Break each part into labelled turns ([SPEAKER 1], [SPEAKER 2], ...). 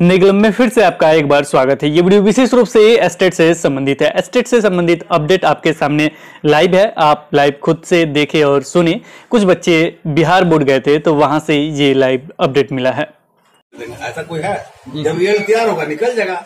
[SPEAKER 1] निगलम में फिर से आपका एक बार स्वागत है। ये वीडियो विशेष रूप से एस्टेट से संबंधित है। एस्टेट से संबंधित अपडेट आपके सामने लाइव है। आप लाइव खुद से देखे और सुने। कुछ बच्चे बिहार बोर्ड गए थे तो वहाँ से ये लाइव अपडेट मिला है।
[SPEAKER 2] ऐसा कोई है? जब रिज़ल्ट तैयार होगा निकल जाएगा।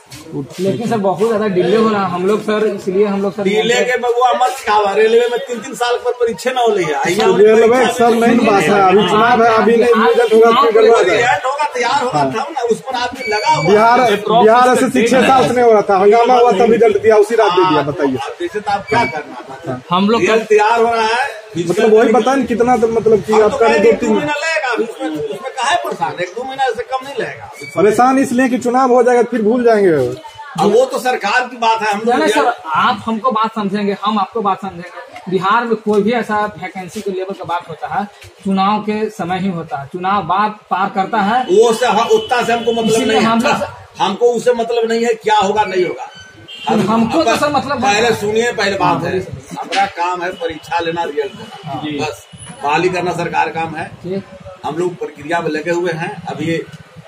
[SPEAKER 3] लेकिन सर बहुत ज़्यादा डिले हो रहा है। हम लोग सर इसलिए हम लोग सर
[SPEAKER 2] डीले के बबुआ मत खावा रेलवे में तीन तीन साल पर परीक्षा न हो रही है।
[SPEAKER 4] रेलवे सर नहीं बात है। अभी चुनाव है अभी नहीं रिज़ल्ट होगा जाएगा
[SPEAKER 2] रिज़ल्ट होगा। तैयार होगा तब ना उस पर आदमी लगा
[SPEAKER 4] बिहार बिहार ऐसे छह साल से नहीं हो रहा था। हंगामा हुआ तब रिज़ल्ट दिया उसी रात दे दिया बताइए।
[SPEAKER 2] जैसे तो आप क्या करना था?
[SPEAKER 3] हम लोग
[SPEAKER 2] रिज़ल्ट तैयार हो रहा है
[SPEAKER 4] मतलब वही बताए कितना तो मतलब की
[SPEAKER 2] तो
[SPEAKER 4] आपका
[SPEAKER 2] कहेंगे
[SPEAKER 4] दो तीन
[SPEAKER 2] महीना लगेगा उसमें उसमें काहे परेशान एक दो महीना से कम नहीं लगेगा।
[SPEAKER 4] परेशान इसलिए कि चुनाव हो जाएगा फिर भूल जाएँगे।
[SPEAKER 2] अब वो तो सरकार की बात है हम लोग
[SPEAKER 3] सर आप हमको बात समझेंगे हम आपको बात समझेंगे। बिहार में कोई भी ऐसा वैकेंसी के लेवल का बात होता है चुनाव के समय ही होता है। चुनाव बाद पार करता है।
[SPEAKER 2] वो से हम उतना से हमको मतलब नहीं
[SPEAKER 3] हम
[SPEAKER 2] है हमको उससे मतलब नहीं है क्या होगा नहीं होगा। हम-
[SPEAKER 3] हमको तो सर मतलब-
[SPEAKER 2] पहले सुनिए पहले बात है हमारा काम है परीक्षा लेना रिज़ल्ट देना बस बहाली करना सरकार काम है। हम लोग प्रक्रिया में लगे हुए हैं। अभी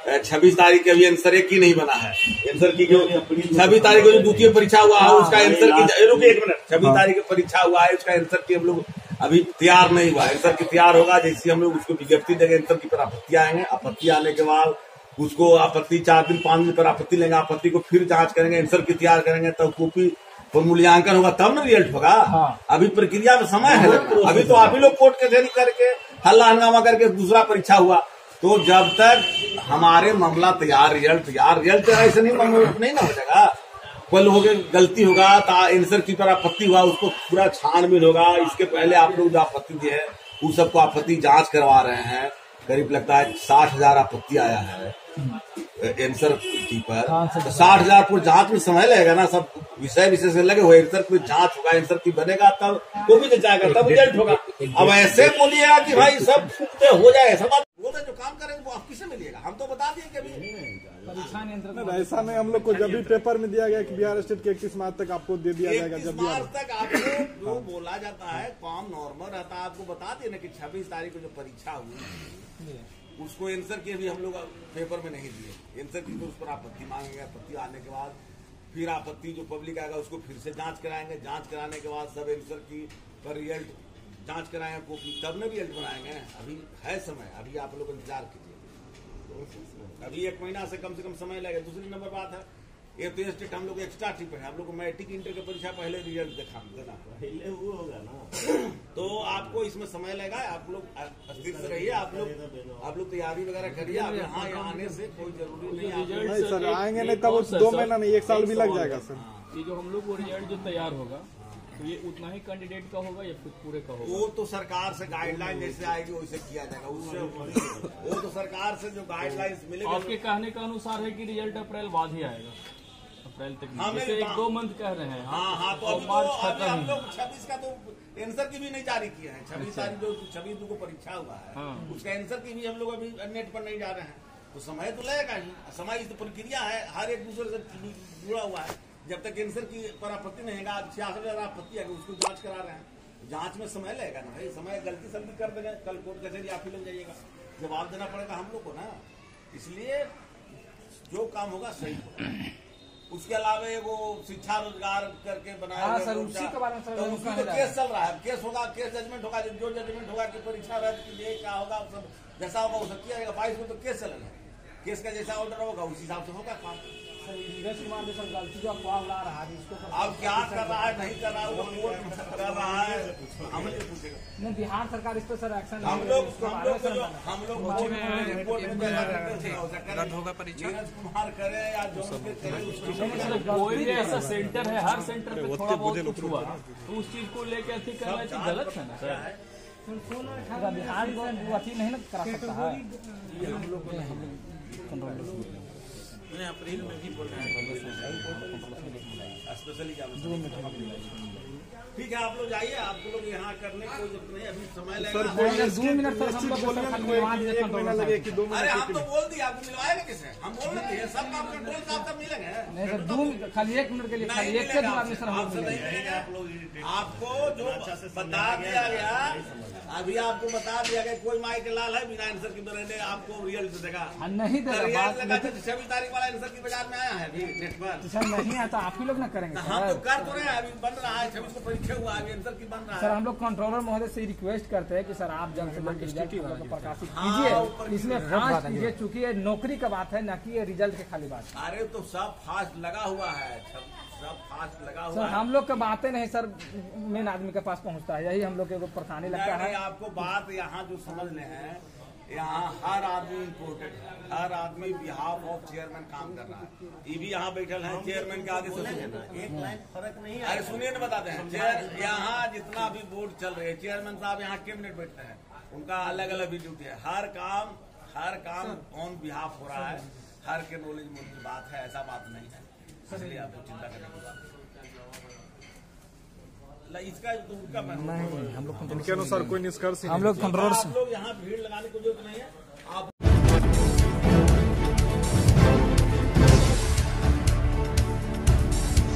[SPEAKER 2] छब्बीस तारीख के अभी आंसर एक ही नहीं बना है। आंसर की जो छब्बीस तारीख को जो द्वितीय परीक्षा हुआ है उसका आंसर की रुकिए एक मिनट। छब्बीस तारीख को परीक्षा हुआ है उसका आंसर की हम लोग अभी तैयार नहीं हुआ। आंसर की तैयार होगा जैसे हम लोग उसको विज्ञप्ति देंगे आंसर की पर आपत्ति आएँगे आपत्ति आने के बाद उसको आपत्ति चार दिन पाँच दिन पर आपत्ति लेंगे आपत्ति को फिर जाँच करेंगे आंसर की तैयार करेंगे तब कॉपी पर मूल्यांकन होगा तब ना रिज़ल्ट होगा।
[SPEAKER 3] हाँ।
[SPEAKER 2] अभी प्रक्रिया में समय है अभी तो आप ही लोग कोर्ट कचहरी करके हल्ला हंगामा करके दूसरा परीक्षा हुआ। तो जब तक हमारे मामला तैयार रिज़ल्ट तैयार रिज़ल्ट ऐसे नहीं मामला नहीं ना हो जाएगा। कल हो गए गलती होगा तो आंसर की पर आपत्ति हुआ उसको पूरा छानबीन होगा। इसके पहले आप लोग जो आपत्ति दी है उस सबको आपत्ति जाँच करवा रहे हैं। करीब लगता है साठ हज़ार आपत्ति आया है एंसर की पर। तो साठ हज़ार पर जाँच में समय लगेगा ना सब विषय विशेष लगे हुए आंसर की जाँच होगा एंसर की बनेगा तब वो भी जाएगा तब रिज़ल्ट होगा। अब ऐसे बोलिएगा कि भाई सब हो जाएगा सब तो जो काम करेंगे वो आप किसे मिलिएगा हम तो बता दिए कि अभी
[SPEAKER 4] नहीं, ऐसा नहीं हम लोग को जब भी पेपर में दिया गया कि बिहार स्टेट के इकतीस मार्च तक आपको दे दिया जाएगा जब भी
[SPEAKER 2] मार्च तक आपको जो बोला जाता है काम नॉर्मल रहता है। आपको बता दिए ना कि छब्बीस तारीख को जो परीक्षा हुई उसको एंसर के भी हम लोग पेपर में नहीं दिए। एंसर की तो उस पर आपत्ति मांगेंगे आपत्ति आने के बाद फिर आपत्ति जो पब्लिक आएगा उसको फिर से जाँच कराएँगे। जाँच कराने के बाद सब एंसर की रिज़ल्ट जाँच कराएँगे कॉपी तब न रिज़ल्ट बनाएँगे अभी है समय अभी आप लोग इंतज़ार कीजिए। अभी एक महीना से कम से कम समय लगेगा। दूसरी नंबर बात है ये तो स्टेट हम लोग एक्स्ट्रा ट्रिप है। हम लोग को मैट्रिक इंटर की परीक्षा पहले रिज़ल्ट दिखा देना पहले वो होगा ना। तो आपको इसमें समय लगेगा आप लोग अस्थिर से रहिए आप लोग आप लोग तैयारी वगैरह करिए। आप यहाँ आने से कोई ज़रूरी नहीं आप
[SPEAKER 4] नहीं सर आएँगे नहीं तब दो महीना नहीं एक साल भी लग जाएगा सर।
[SPEAKER 5] ये जो हम लोग को रिज़ल्ट जो तैयार होगा तो ये उतना ही कैंडिडेट का होगा या फिर पूरे का होगा?
[SPEAKER 2] वो तो सरकार से गाइडलाइन जैसे आएगी वैसे किया जाएगा। उससे वो तो सरकार से जो गाइडलाइंस मिलेगा
[SPEAKER 5] आपके कहने का अनुसार है कि रिज़ल्ट अप्रैल बाद ही आएगा। अप्रैल तक
[SPEAKER 2] हाँ,
[SPEAKER 5] जैसे एक दो मंथ कह रहे हैं।
[SPEAKER 2] हाँ हाँ तो अभी तो
[SPEAKER 5] मार्च खत्म।
[SPEAKER 2] हम लोग छब्बीस का तो आंसर की भी नहीं जारी किया है। छब्बीस तारीख जो छब्बीस को परीक्षा हुआ है
[SPEAKER 5] हाँ।
[SPEAKER 2] उसका आंसर की भी हम लोग अभी नेट पर नहीं जा रहे हैं। तो समय तो लगेगा ही। समय तो प्रक्रिया है हर एक दूसरे से जुड़ा हुआ है। जब तक कैंसर की पर आपत्ति नहीं है छियासठ हज़ार आपत्ति है उसको जाँच करा रहे हैं। जाँच में समय लगेगा ना भाई समय गलती सलती कर देंगे कल कोर्ट कचहरी आप ही लोग जाइएगा। जवाब देना पड़ेगा हम लोग को ना। इसलिए जो काम होगा सही होगा। उसके अलावा वो शिक्षा रोज़गार करके बनाया
[SPEAKER 3] हाँ, सर, उसी के बारे में सर
[SPEAKER 2] तो उसमें तो केस चल रहा है। केस होगा केस जजमेंट होगा जो जजमेंट होगा कि परीक्षा रद्द कीजिए क्या होगा सब जैसा होगा वो सब किया जाएगा। बाईस में तो केस चल रहा है। केस का जैसा ऑर्डर होगा उस हिसाब से होगा काम।
[SPEAKER 3] नीरज कुमार जो गलती जो अफवाह उड़ा रहा है इसको तो-
[SPEAKER 2] अब क्या कर रहा है? नहीं कर रहा है वो कोर्ट कर रहा है। हमें नहीं
[SPEAKER 3] बिहार सरकार इस पर सर एक्शन
[SPEAKER 2] हम लोग हम लोग हम लोग रिपोर्ट रद्द होगा परीक्षा। नीरज कुमार करे या जो
[SPEAKER 5] मतलब कोई भी ऐसा सेंटर है हर सेंटर पे थोड़ा बहुत कुछ हुआ। तो उस चीज़ को लेकर अथी करना तो गलत है ना सर?
[SPEAKER 3] बिहार को अथी नहीं ना करा सकता है।
[SPEAKER 2] स्पेशली ठीक है आप लोग जाइए आप लोग यहाँ करने की नहीं अभी समय लगेगा।
[SPEAKER 3] दो मिनट सर हम
[SPEAKER 2] अरे हम तो बोल दिए आपको मिलवाएँगे किसे हम बोल रहे थे सब काम कंट्रोल का आपका मिलेंगे।
[SPEAKER 3] नहीं सर दो खाली एक मिनट के लिए खाली एक से दो आदमी सर हम
[SPEAKER 2] नहीं
[SPEAKER 3] मिलेंगे।
[SPEAKER 2] आप आपको जो बता दिया गया अभी आपको बता दिया गया कोई माई के लाल है बिना आंसर की तरह आपको रिज़ल्ट देगा
[SPEAKER 3] हाँ, नहीं देगा बात
[SPEAKER 2] लगा छब्बीस तारीख वाला बड़ा इंसर की बाज़ार में आया है अभी नेट पर।
[SPEAKER 3] सर नहीं आता आप ही लोग ना करेंगे
[SPEAKER 2] तो हम तो
[SPEAKER 3] सर
[SPEAKER 2] कर तो रहे हैं अभी बन रहा है छब्बीस को परीक्षा हुआ अभी इंसर की बन रहा
[SPEAKER 3] सर हम लोग कंट्रोलर महोदय से रिक्वेस्ट करते हैं कि सर आप जल्द से जल्द रिज़ल्ट प्रकाशित
[SPEAKER 2] हाँ,
[SPEAKER 3] कीजिए। इसमें फास्ट कीजिए चूँकि ये नौकरी का बात है न कि ये रिज़ल्ट के खाली बात।
[SPEAKER 2] अरे तो सब फास्ट लगा हुआ है सब फास्ट लगा हुआ
[SPEAKER 3] सर हम लोग का बातें नहीं सर मेन आदमी के पास पहुँचता है यही हम लोग को परेशानी लगता है।
[SPEAKER 2] आपको बात यहाँ जो समझ ले हैं यहाँ हर आदमी इम्पोर्टेंट है। हर आदमी बिहाफ ऑफ़ चेयरमैन काम कर रहा है। ये भी यहाँ बैठल है चेयरमैन के आगे से सुनिए।
[SPEAKER 6] एक लाइन फ़र्क नहीं
[SPEAKER 2] अरे सुनिए ना बताते हैं। चेयर यहाँ जितना भी बोर्ड चल रहे है चेयरमैन साहब यहाँ कैबिनेट बैठते हैं। उनका अलग अलग भी ड्यूटी है। हर काम हर काम ऑन बिहाफ हो रहा है। हर के नॉलेज में बात है ऐसा बात नहीं है। इसलिए आपको चिंता करने की बात। इसका तो उनका नहीं
[SPEAKER 3] हम लोग
[SPEAKER 4] इनके अनुसार कोई निष्कर्ष
[SPEAKER 3] हम लोग
[SPEAKER 2] आप लोग यहाँ भीड़ लगाने की ज़रूरत नहीं है। आप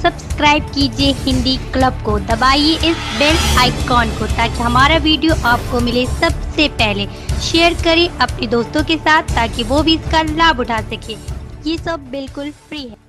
[SPEAKER 7] सब्सक्राइब कीजिए हिंदी क्लब को दबाइए इस बेल आइकॉन को ताकि हमारा वीडियो आपको मिले सबसे पहले। शेयर करें अपने दोस्तों के साथ ताकि वो भी इसका लाभ उठा सके। ये सब बिल्कुल फ्री है।